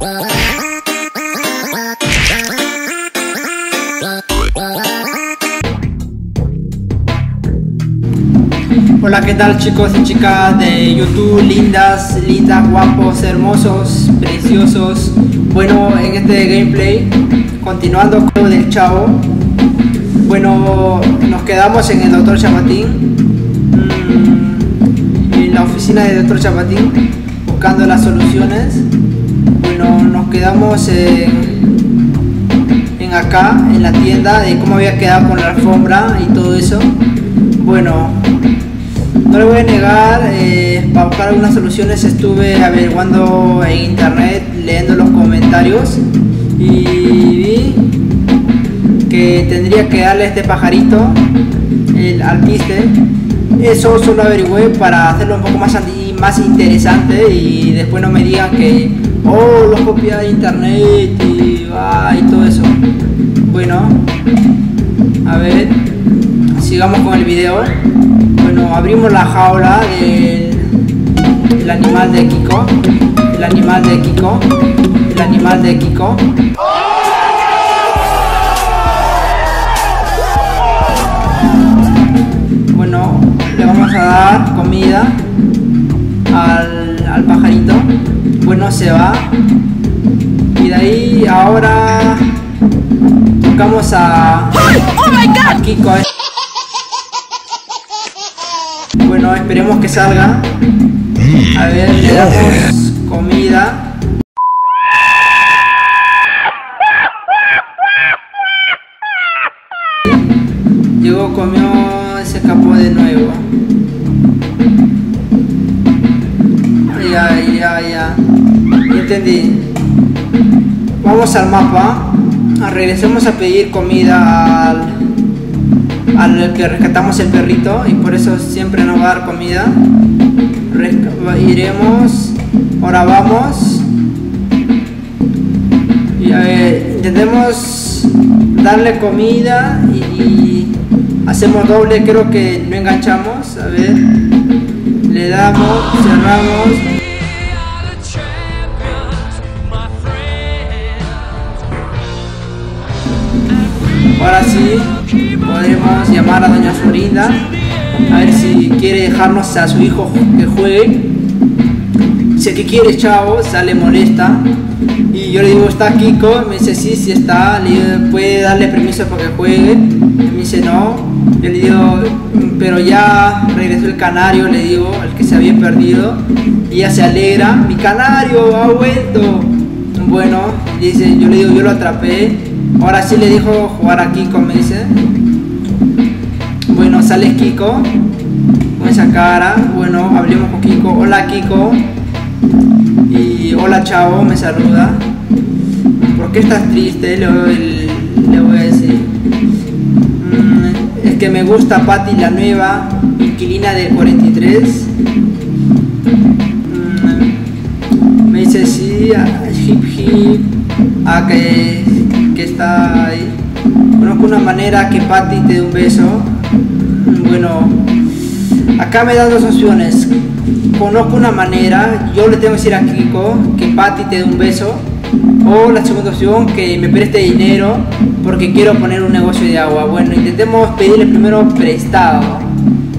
Hola, ¿qué tal chicos y chicas de YouTube? Lindas, lindas, guapos, hermosos, preciosos. Bueno, en este gameplay, continuando con del chavo. Bueno, nos quedamos en el Dr. Chapatín. mm, En la oficina del Dr. Chapatín, buscando las soluciones. Bueno, nos quedamos en, acá, en la tienda, de cómo había quedado con la alfombra y todo eso. Bueno, no le voy a negar, eh, para buscar algunas soluciones estuve averiguando en internet, leyendo los comentarios y vi que tendría que darle este pajarito el alpiste. Eso solo averigüé para hacerlo un poco más, más interesante y después no me digan que, oh, lo copié de internet y, ah, y todo eso. Bueno, a ver, sigamos con el video. Bueno, abrimos la jaula del, del animal de Kiko. El animal de Kiko. El animal de Kiko. Bueno, le vamos a dar comida Bueno, se va. Y de ahí ahora buscamos a, a Kiko. Bueno, esperemos que salga. A ver, le damos comida. Llegó, comió, se escapó de nuevo. Ya, ya, ya. Ya entendí. Vamos al mapa. Ah, Regresemos a pedir comida al, al que rescatamos el perrito y por eso siempre nos va a dar comida. Iremos, ahora vamos. Y ver, intentemos darle comida y hacemos doble, creo que no enganchamos. A ver, le damos, cerramos. Ahora sí, podremos llamar a doña Florinda a ver si quiere dejarnos a su hijo que juegue. Dice que quiere, chavo, sale molesta. Y yo le digo, ¿está Kiko? Me dice, sí, sí está. Le digo, ¿puede darle permiso para que juegue? Me dice, no. Yo le digo, "Mm, pero ya regresó el canario, le digo, el que se había perdido. Y ella se alegra, mi canario ha vuelto. Bueno, dice, yo le digo, yo lo atrapé. Ahora sí le dijo jugar a Kiko, me dice. Bueno, sale Kiko con esa cara. Bueno, hablemos con Kiko. Hola Kiko. Y hola chavo, me saluda. ¿Por qué estás triste? Le, voy a decir. "Mm, es que me gusta Patty, la nueva inquilina del 43. Mm, me dice sí, hip hip. Ah, que, está ahí. Conozco una manera que Patty te dé un beso. Bueno, acá me dan dos opciones. Conozco una manera, yo le tengo que decir a Kiko que Patty te dé un beso. O la segunda opción, que me preste dinero porque quiero poner un negocio de agua. Bueno, intentemos pedirle primero prestado.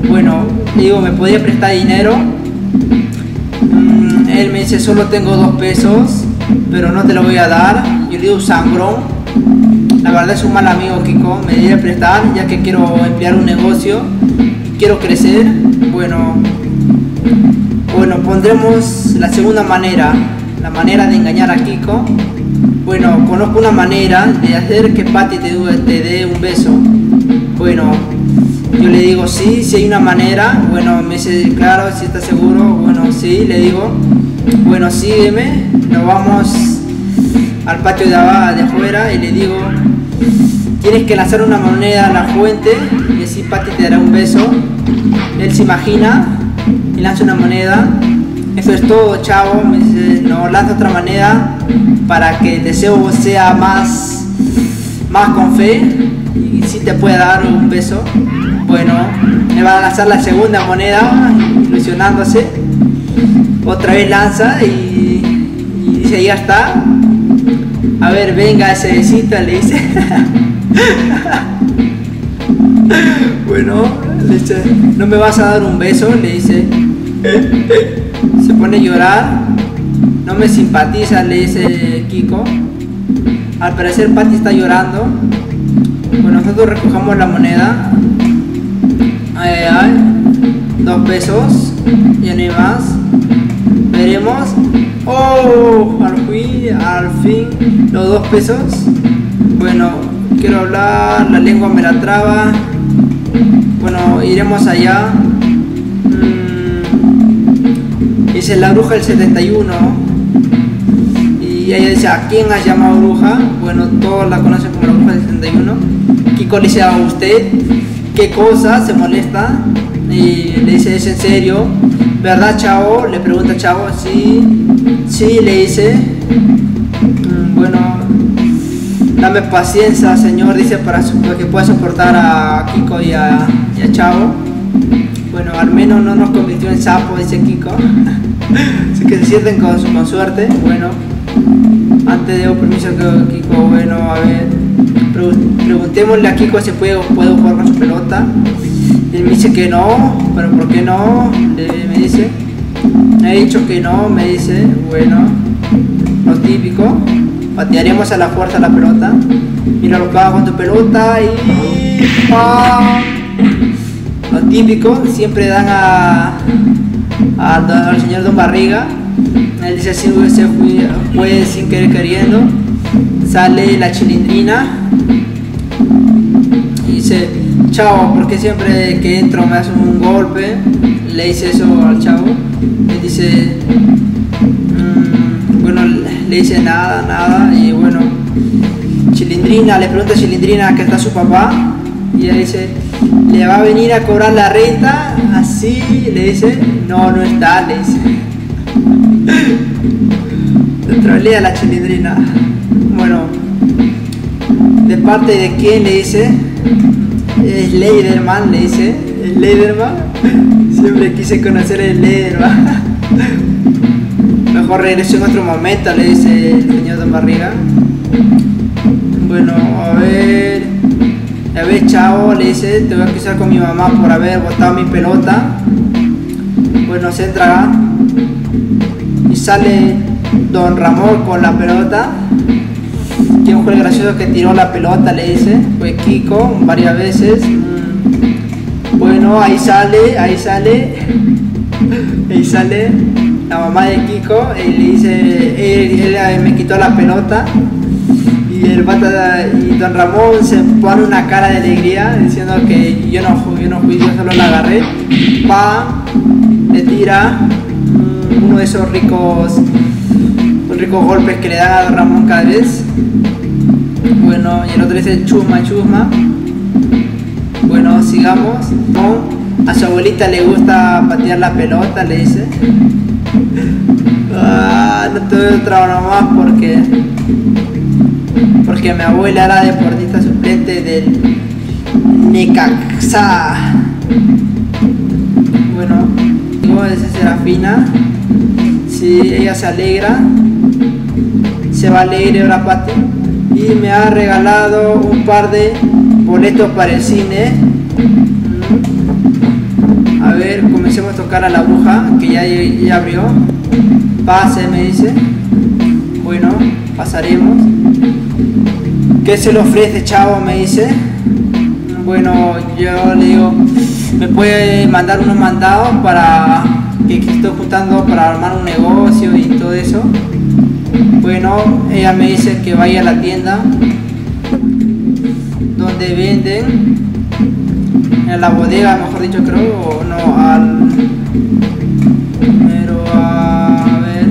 Bueno, digo, ¿me podría prestar dinero? Mm, él me dice, solo tengo dos pesos, pero no te lo voy a dar. Yo le digo, sangrón. La verdad es un mal amigo, Kiko. Me debería prestar, ya que quiero emplear un negocio. Quiero crecer. Bueno, bueno, pondremos la segunda manera, la manera de engañar a Kiko. Bueno, conozco una manera de hacer que Patty te, te dé un beso. Bueno, yo le digo sí, si hay una manera. Bueno, me dice claro, si está seguro. Bueno, sí, le digo. Bueno, sígueme. Nos vamos al patio de, aba- de afuera y le digo, tienes que lanzar una moneda a la fuente y así Patty te dará un beso. Él se imagina y lanza una moneda. Eso es todo, chavo. Me dice, no, lanza otra moneda para que el deseo sea más, más con fe y si te puede dar un beso. Bueno, me va a lanzar la segunda moneda, ilusionándose. Otra vez lanza y dice, ya está. A ver, venga, se besita, le dice. bueno, le dice, ¿no me vas a dar un beso? Le dice. Se pone a llorar. No me simpatiza, le dice Kiko. Al parecer Patty está llorando. Bueno, nosotros recogemos la moneda. Ay, ay, dos pesos. Y no hay más. Oh, al fin, al fin, los dos pesos. Bueno, quiero hablar, la lengua me la traba. Bueno, iremos allá. Mm, dice la bruja del 71. Y ella dice, ¿a quién has llamado bruja? Bueno, todos la conocen como la bruja del 71. Kiko le dice a usted, ¿qué cosa? Se molesta. Y le dice, ¿es en serio? ¿Verdad, chavo? Le pregunta chavo, sí. Sí, le dice. Mm, bueno, dame paciencia, señor, dice, para que pueda soportar a Kiko y a, Chavo. Bueno, al menos no nos convirtió en sapo, dice Kiko. Así que se sienten con, con suerte. Bueno, antes de permiso que Kiko, bueno, a ver, preguntémosle a Kiko si puede, puede jugar con su pelota. Él me dice que no, pero ¿por qué no? me dice. Me he dicho que no, me dice, bueno, lo típico. Patearemos a la fuerza la pelota. Mira lo que con tu pelota y. Lo típico, siempre dan a, al señor Don Barriga él dice así, se fue, sin querer queriendo. Sale la chilindrina. Chavo, porque siempre que entro me hace un golpe? Le dice eso al chavo. Le dice, mm, bueno, le dice nada, nada. Y bueno, Chilindrina, le pregunta a Chilindrina que está su papá. Y ella dice, ¿le va a venir a cobrar la renta? Así, le dice, no, no está, le dice. Se trolea la chilindrina. Bueno, ¿de parte de quién le dice? Es Leiderman, le dice. ¿Es Leiderman? Siempre quise conocer el Leiderman. Mejor regreso en otro momento, le dice el señor Don Barriga. Bueno, a ver. A ver, chao, le dice, te voy a acusar con mi mamá por haber botado mi pelota. Bueno, se entra y sale Don Ramón con la pelota. ¿Quién fue el gracioso que tiró la pelota? Le dice. Fue Kiko varias veces. Mm. Bueno, ahí sale, ahí sale. Ahí sale la mamá de Kiko y le dice, él, me quitó la pelota. Y el don Ramón se pone una cara de alegría diciendo que yo no, yo no fui, yo solo la agarré. Pa, le tira uno de esos ricos, ricos golpes que le da a Ramón cada vez. Y el otro dice chusma, chusma. Bueno, sigamos. A su abuelita le gusta patear la pelota, le dice. Ah, no te otra más porque porque mi abuela era deportista suplente del Necaxa. Bueno, como dice Serafina, si ella se alegra, se va alegre ahora Pati y me ha regalado un par de boletos para el cine. A ver, comencemos a tocar a la bruja que ya, ya abrió. Pase, me dice. Bueno, pasaremos. ¿Qué se le ofrece, chavo? Me dice. Bueno, yo le digo, me puede mandar unos mandados para que, estoy juntando para armar un negocio y todo eso. Bueno, ella me dice que vaya a la tienda donde venden, en la bodega, mejor dicho, creo, o no, al. Pero a ver.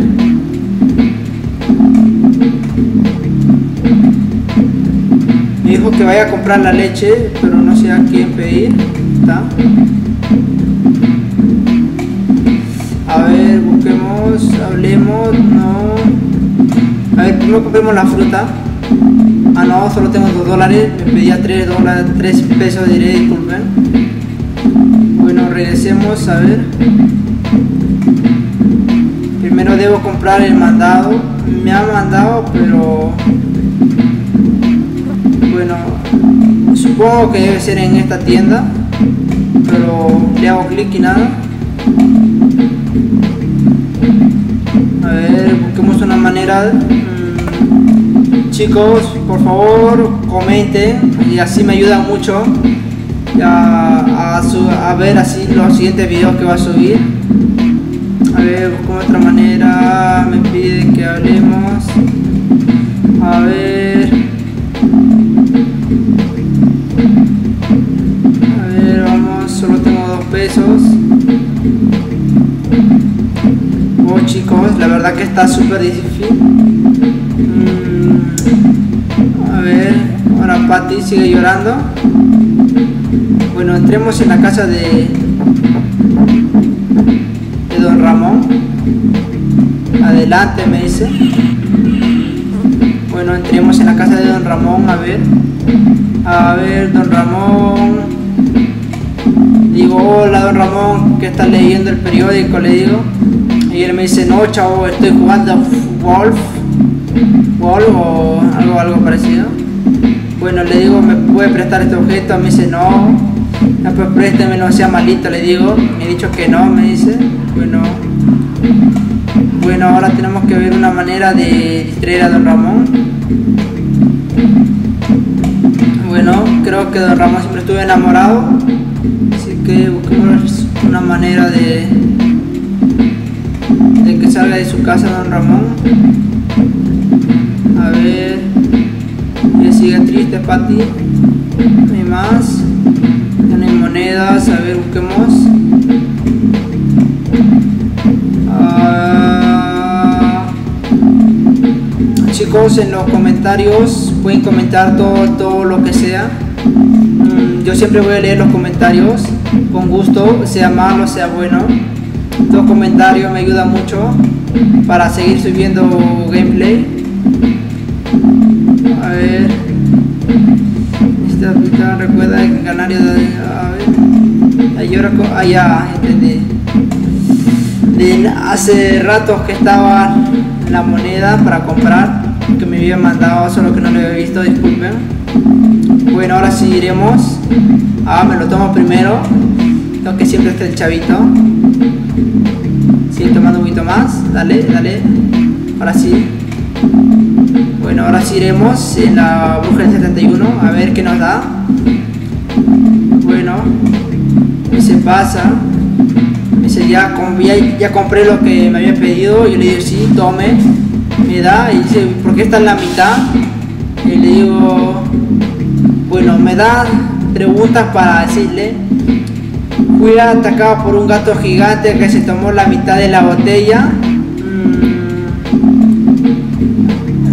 Me dijo que vaya a comprar la leche, pero no sé a quién pedir. ¿Está? A ver, busquemos, hablemos, no. Primero compremos la fruta. Ah, no, solo tengo 2 dólares. Me pedía 3 dólares, 3 pesos, diré, disculpen. Bueno, regresemos, a ver. Primero debo comprar el mandado. Me lado, pero bueno, supongo que debe ser en esta tienda, pero le hago clic y nada. A ver, busquemos una manera. Chicos, por favor, comenten y así me ayuda mucho a, a, ver así los siguientes videos que va a subir. A ver, busco otra manera. Me pide que hablemos. A ver. A ver, vamos. Solo tengo dos pesos. Oh, chicos, la verdad que está súper difícil. Patty sigue llorando. Bueno, entremos en la casa de, de don Ramón. Adelante, me dice. Bueno, entremos en la casa de don Ramón, a ver. A ver, don Ramón. Digo, hola, don Ramón, que está leyendo el periódico, le digo. Y él me dice, no, chavo, estoy jugando Wolf. Wolf o algo, algo parecido. Bueno, le digo, ¿me puede prestar este objeto? Me dice, no. No, pues préstame, no sea malito, le digo. Me he dicho que no, me dice. Bueno. Bueno, ahora tenemos que ver una manera de distraer a Don Ramón. Bueno, creo que Don Ramón siempre estuvo enamorado. Así que busquemos una manera de, de que salga de su casa Don Ramón. A ver. Y sigue triste, Pati. Ni más monedas, a ver, busquemos. Ah, chicos, en los comentarios pueden comentar todo, todo lo que sea. Mm, yo siempre voy a leer los comentarios con gusto, sea malo, sea bueno. Todo comentario me ayuda mucho para seguir subiendo gameplay. Recuerda que Canario ahora, ah, ya entendí. hace rato que estaba la moneda para comprar, que me había mandado, solo que no lo había visto, disculpen. Bueno, ahora sí iremos. Ah, me lo tomo primero. Lo que siempre está el chavito. Sigue tomando un poquito más. Dale, dale. Ahora sí. Iremos en la del 71 a ver qué nos da. Bueno, pasa. Dice, ya, ya, compré lo que me había pedido. Yo le digo, sí, tome. Me da y dice, ¿por qué está en la mitad? Y le digo, bueno, me da preguntas para decirle. Fui atacado por un gato gigante que se tomó la mitad de la botella.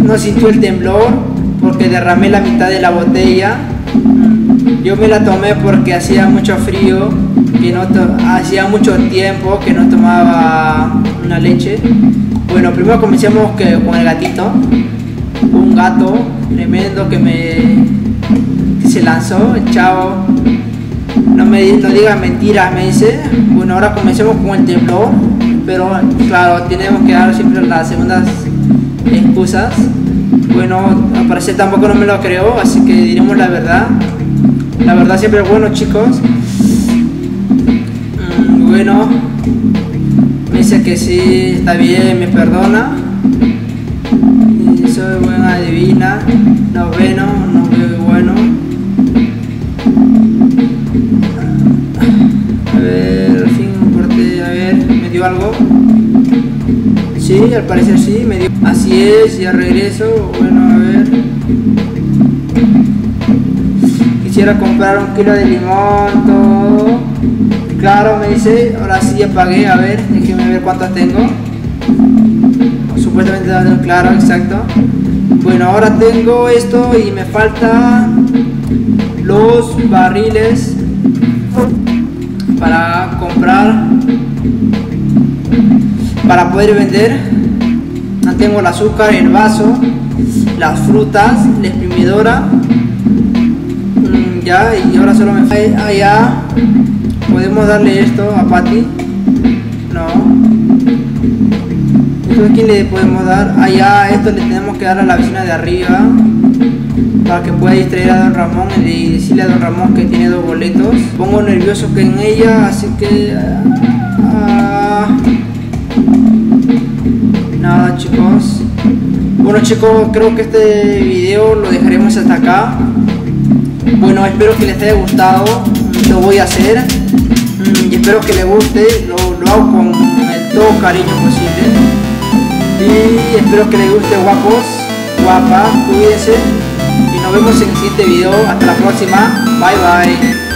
No sintió el temblor porque derramé la mitad de la botella. Yo me la tomé porque hacía mucho frío que no hacía mucho tiempo que no tomaba una leche. Bueno, primero comencemos que, con el gatito. Un gato tremendo que me se lanzó, el chavo. No me no diga mentiras, me dice. Bueno, ahora comencemos con el temblor. Pero claro, tenemos que dar siempre las segundas excusas. Bueno, al tampoco no me lo creo, así que diremos la verdad. La verdad siempre es bueno, chicos bueno, me dice que sí, está bien, me perdona. Soy buena adivina, noveno, no veo bueno. A ver, al fin a ver, ¿me dio algo? Al parecer sí, me dio. Así es, ya regreso, bueno, a ver. Quisiera comprar un kilo de limón, todo. Claro, me dice, ahora sí ya pagué, a ver, déjeme ver cuántas tengo. Supuestamente claro, exacto. Bueno, ahora tengo esto y me falta los barriles para comprar, para poder vender. Tengo el azúcar, el vaso, las frutas, la exprimidora. Mm, ya, y ahora solo me falta allá ¿Podemos darle esto a Patty? No. esto a quién le podemos dar? Allá, esto le tenemos que dar a la vecina de arriba para que pueda distraer a don Ramón y decirle a don Ramón que tiene dos boletos. Pongo nervioso que en ella, así que... ah, nada chicos. Bueno chicos, creo que este video lo dejaremos hasta acá. Bueno, espero que les haya gustado. Lo voy a hacer. Mm, Y espero que les guste. Lo, hago con el todo cariño posible. Y espero que les guste guapos, guapas, cuídense. Y nos vemos en el siguiente video. Hasta la próxima. Bye bye.